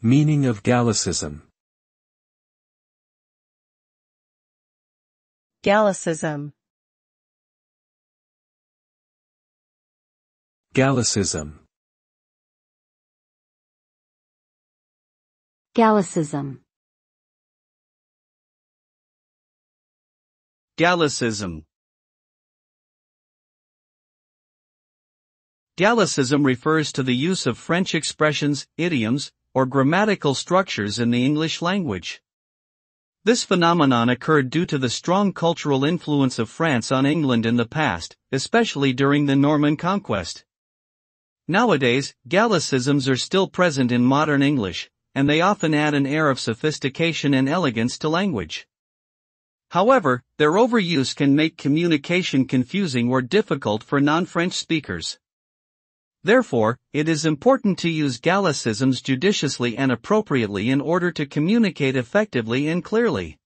Meaning of Gallicism. Gallicism. Gallicism. Gallicism. Gallicism Gallicism refers to the use of French expressions, idioms, or grammatical structures in the English language. This phenomenon occurred due to the strong cultural influence of France on England in the past, especially during the Norman conquest. Nowadays, Gallicisms are still present in modern English, and they often add an air of sophistication and elegance to language. However, their overuse can make communication confusing or difficult for non-French speakers. Therefore, it is important to use Gallicisms judiciously and appropriately in order to communicate effectively and clearly.